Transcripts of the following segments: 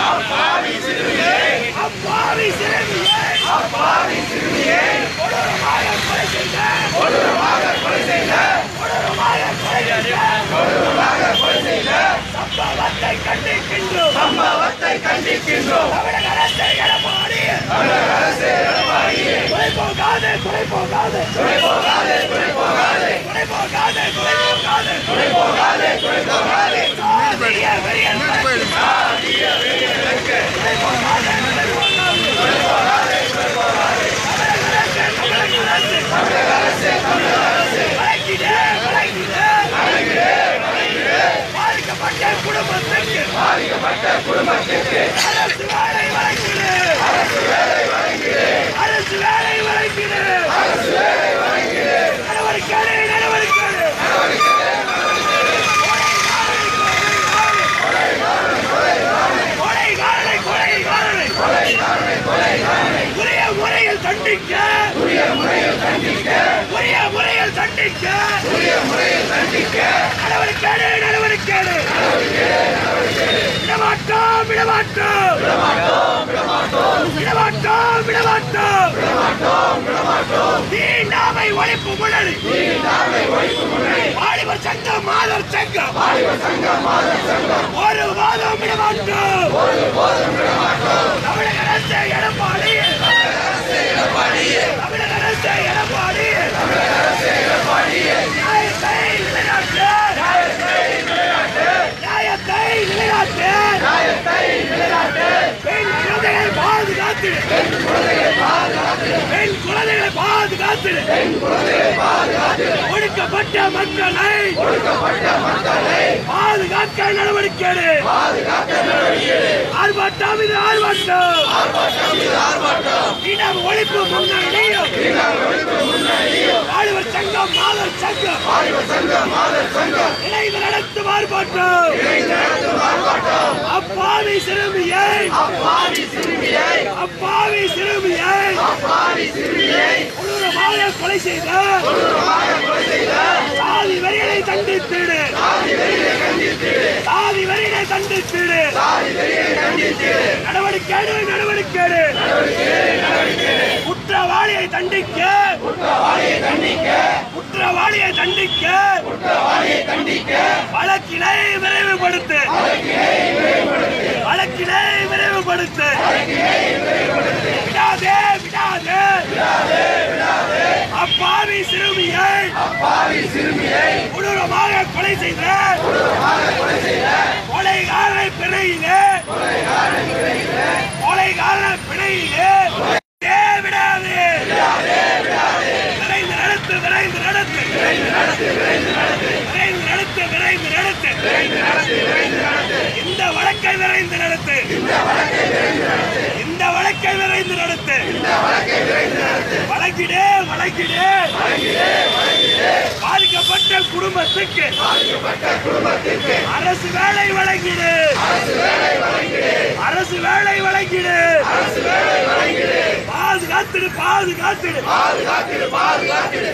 அப்பாவி சிறுமியை அப்பாவி சிறுமியை அப்பாவி சிறுமியை கொடூரமாக கொலை செய்த கொடூரமாக கொலை செய்த கொடூரமாக கொலை செய்த கொடூரமாக கொலை செய்த சம்பவத்தை கண்டிக்கின்றோம் சம்பவத்தை கண்டிக்கின்றோம் தமிழக அரசு எடப்பாடி தமிழக அரசு எடப்பாடியே கொலை போகாது கொலை போகாது துணை போகாதே துணை போகாதே கொலை போகாது கொலை போகாது துணை போகாதே துணை போகாதே சாதிய வெறியர்களுக்கு சாதிய 正解 தண்டிக்க. உரிய முறையில் தண்டிக்க. நடவடிக்கை நடவடிக்கை விடமாட்டோம் விடமாட்டோம். விடமாட்டோம் விடமாட்டோம். விடமாட்டோம் தீண்டாமை ஒழிப்பு முன்னணி. வாலிபர் சங்கம் மாதர் சங்கம். ஒரு வாதம் விடமாட்டோம். தமிழக அரசு எடப்பாடி. ஒடுக்கப்பட்ட மக்களை ஒடுக்கப்பட்ட மக்களை பாதுகாக்க நடவடிக்கை. பாதுகாக்க நடவடிக்கை ஆர்ப்பாட்டம் இது ஆர்ப்பாட்டம். ஆர்ப்பாட்டம் இது ஆர்ப்பாட்டம். இனம் ஒழிப்பு முன்னணியும் தீண்டாமை ஒழிப்பு முன்னணியும் வாலிபர் சங்கம் மாதர் சங்கம் வாலிபர் சங்கம் மாதர் சங்கம் இணைந்து நடத்தும் ஆர்ப்பாட்டம். இணைந்து நடத்தும் ஆர்ப்பாட்டம். அப்பாவி சிறுமியை அப்பாவி சிறுமியை அப்பாவி சிறுமியை அப்பாவி சிறுமியை கொடூரமாக கொலை செய்த கொடூரமாக கொலை செய்த சாதி வரிகளை தண்டித்திடு சாதி வெறியை கண்டித்திடு சாதி வரிகளை தண்டித்திடு கண்டித்திடு நடவடிக்கை நடவடிக்கை. குற்றவாளியை தண்டிக்க. குற்றவாளியை தண்டிக்க. குற்றவாளியை தண்டிக்க. குற்றவாளியை தண்டிக்க. வழக்கினை விரைவுபடுத்து. வழக்கினை விரைவுபடுத்து. விடாதே விடாதே. அப்பாவி கொலை செய்த கொலைகாரரை பிணையுங்க வழங்கிடு வழங்கிடு. பாதிக்கப்பட்ட குடும்பத்துக்கு அரசு வேலை வழங்கிடு. அரசு வேலை வழங்கிடு. பாதுகாத்திடு பாதுகாத்திடு.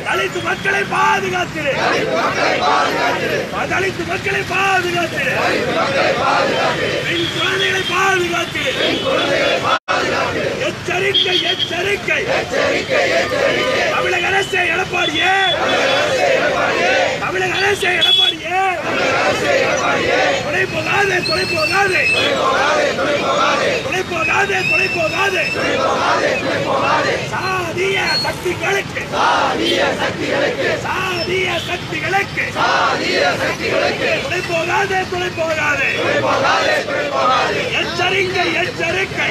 தலித்து மக்களை பாதுகாத்திடு. தலித்து மக்களை பாதுகாத்திடு. பெண் குழந்தைகளை பாதுகாத்திடு. எச்சரிக்கை எச்சரிக்கை. தமிழக அரசு எடப்பாடியே. தமிழக அரசு எடப்பாடியே. கொலை போகாதே துணை போகாதே. துணை போகாதே துணை போகாதே. சாதிய சக்திகளுக்கு. சாதிய சக்திகளுக்கு. சாதிய சக்திகளுக்கு. சாதிய சக்திகளுக்கு. துணை போகாதே துணை போகாதே. எச்சரிக்கை எச்சரிக்கை.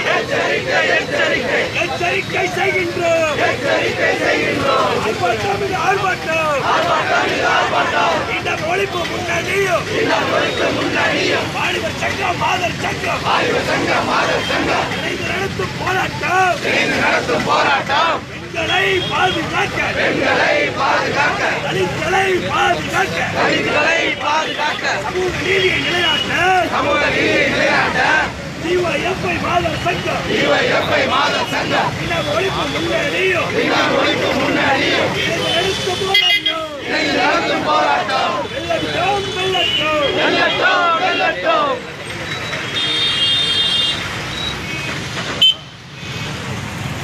எச்சரிக்கை செய்கின்றோம். எச்சரிக்கை செய்கின்றோம். ஆர்ப்பாட்டம் இது ஆர்ப்பாட்டம். ஆர்ப்பாட்டம் இது ஆர்ப்பாட்டம். இந்த ஒழிப்பு முன்னணியும். இந்த ஒழிப்பு முன்னணியும். வாலிபர் சங்கம் மாதர் சங்கம். வாலிபர் சங்கம் மாதர் சங்கம். இணைந்து நடத்தும் போராட்டம். இணைந்து நடத்தும் போராட்டம். பெண்களை பாதுகாக்க. பெண்களை பாதுகாக்க. தலித்களை பாதுகாக்க. தலித்களை பாதுகாக்க. சமூக நீதியை நிலைநாட்ட. சமூக நீதியை நிலைநாட்ட. டிஒஎஃப்ஐ மாதர் சங்கம். டிஒய்எஃப்ஐ மாதர் சங்கம். இந்த ஒழிப்பு முன்னணியும் இந்த ஒழிப்பு முன்னணியும் இணைந்து நடத்தும் போராட்டம் இணைந்து நடத்தும் போராட்டம்.